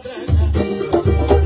Sabrina.